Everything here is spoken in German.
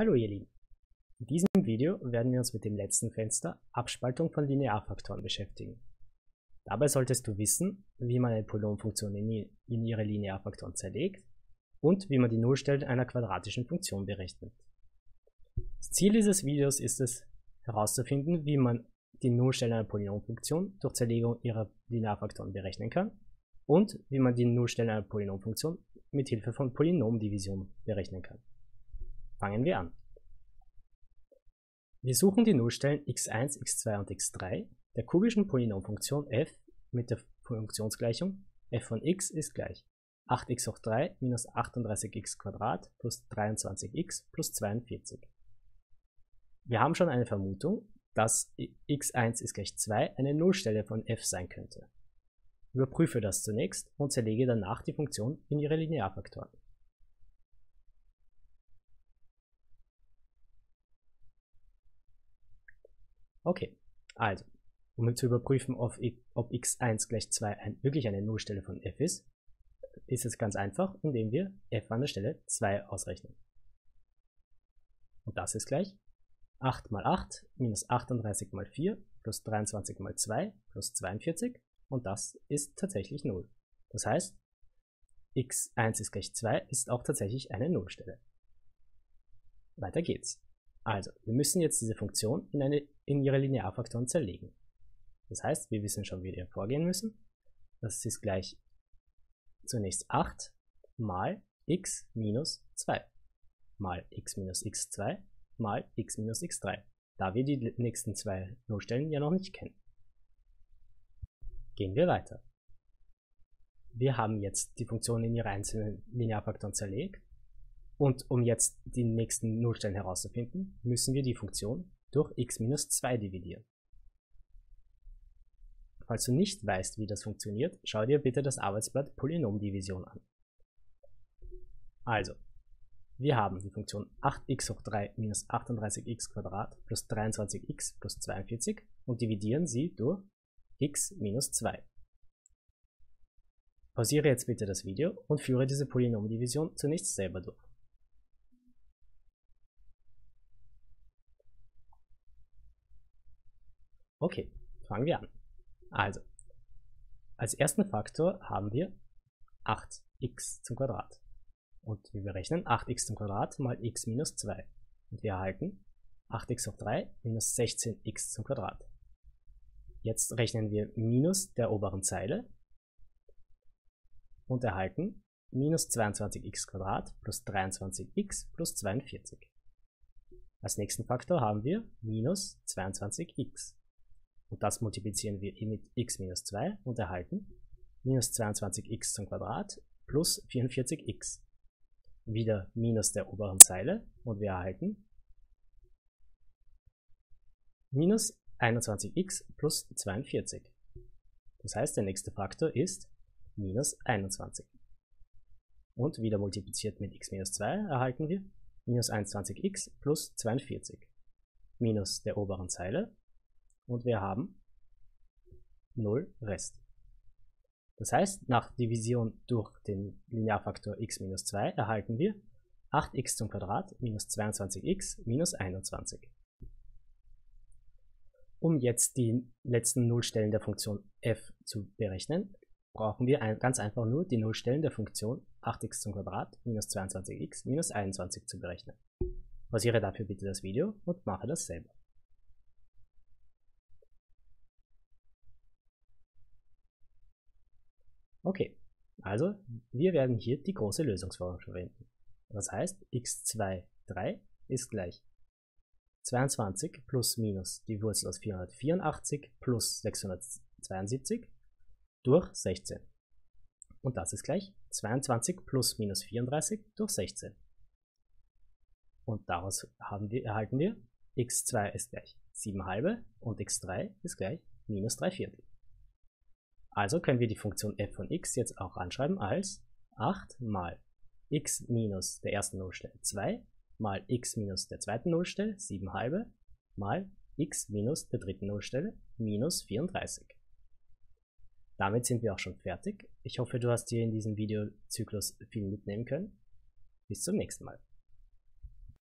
Hallo ihr Lieben. In diesem Video werden wir uns mit dem letzten Fenster Abspaltung von Linearfaktoren beschäftigen. Dabei solltest du wissen, wie man eine Polynomfunktion in, in ihre Linearfaktoren zerlegt und wie man die Nullstellen einer quadratischen Funktion berechnet. Das Ziel dieses Videos ist es, herauszufinden, wie man die Nullstellen einer Polynomfunktion durch Zerlegung ihrer Linearfaktoren berechnen kann und wie man die Nullstellen einer Polynomfunktion mit Hilfe von Polynomdivision berechnen kann. Fangen wir an. Wir suchen die Nullstellen x1, x2 und x3 der kubischen Polynomfunktion f mit der Funktionsgleichung f von x ist gleich 8x hoch 3 minus 38x plus 23x plus 42. Wir haben schon eine Vermutung, dass x1 ist gleich 2 eine Nullstelle von f sein könnte. Überprüfe das zunächst und zerlege danach die Funktion in ihre Linearfaktoren. Okay, also, um zu überprüfen, ob, x1 gleich 2 ein, wirklich eine Nullstelle von f ist, ist es ganz einfach, indem wir f an der Stelle 2 ausrechnen. Und das ist gleich 8 mal 8 minus 38 mal 4 plus 23 mal 2 plus 42 und das ist tatsächlich 0. Das heißt, x1 ist gleich 2 ist auch tatsächlich eine Nullstelle. Weiter geht's. Also, wir müssen jetzt diese Funktion in, eine, in ihre Linearfaktoren zerlegen. Das heißt, wir wissen schon, wie wir vorgehen müssen. Das ist gleich zunächst 8 mal x minus 2 mal x minus x2 mal x minus x3, da wir die nächsten zwei Nullstellen ja noch nicht kennen. Gehen wir weiter. Wir haben jetzt die Funktion in ihre einzelnen Linearfaktoren zerlegt und um jetzt die nächsten Nullstellen herauszufinden, müssen wir die Funktion durch x minus 2 dividieren. Falls du nicht weißt, wie das funktioniert, schau dir bitte das Arbeitsblatt Polynomdivision an. Also, wir haben die Funktion 8x hoch 3 minus 38x plus 23x plus 42 und dividieren sie durch x minus 2. Pausiere jetzt bitte das Video und führe diese Polynomdivision zunächst selber durch. Okay, fangen wir an. Also, als ersten Faktor haben wir 8x zum Quadrat. Und wir berechnen 8x zum Quadrat mal x minus 2. Und wir erhalten 8x hoch 3 minus 16x zum Quadrat. Jetzt rechnen wir minus der oberen Zeile und erhalten minus 22x plus 23x plus 42. Als nächsten Faktor haben wir minus 22x. Und das multiplizieren wir mit x minus 2 und erhalten minus 22x zum Quadrat plus 44x. Wieder minus der oberen Zeile und wir erhalten minus 21x plus 42. Das heißt, der nächste Faktor ist minus 21. Und wieder multipliziert mit x minus 2 erhalten wir minus 21x plus 42. Minus der oberen Zeile und wir haben 0 Rest. Das heißt, nach Division durch den Linearfaktor x minus 2 erhalten wir 8x zum Quadrat minus 22x minus 21. Um jetzt die letzten Nullstellen der Funktion f zu berechnen, brauchen wir ein, ganz einfach nur die Nullstellen der Funktion 8x zum Quadrat minus 22x minus 21 zu berechnen. Pausiere dafür bitte das Video und mache das selber. Okay, also wir werden hier die große Lösungsformel verwenden. Das heißt, x2, 3 ist gleich 22 plus minus die Wurzel aus 484 plus 672 durch 16. Und das ist gleich 22 plus minus 34 durch 16. Und daraus wir, erhalten wir x2 ist gleich 7 halbe und x3 ist gleich minus 3 Viertel. Also können wir die Funktion f von x jetzt auch anschreiben als 8 mal x minus der ersten Nullstelle 2 mal x minus der zweiten Nullstelle 7 halbe mal x minus der dritten Nullstelle minus 34. Damit sind wir auch schon fertig. Ich hoffe, du hast dir in diesem Videozyklus viel mitnehmen können. Bis zum nächsten Mal.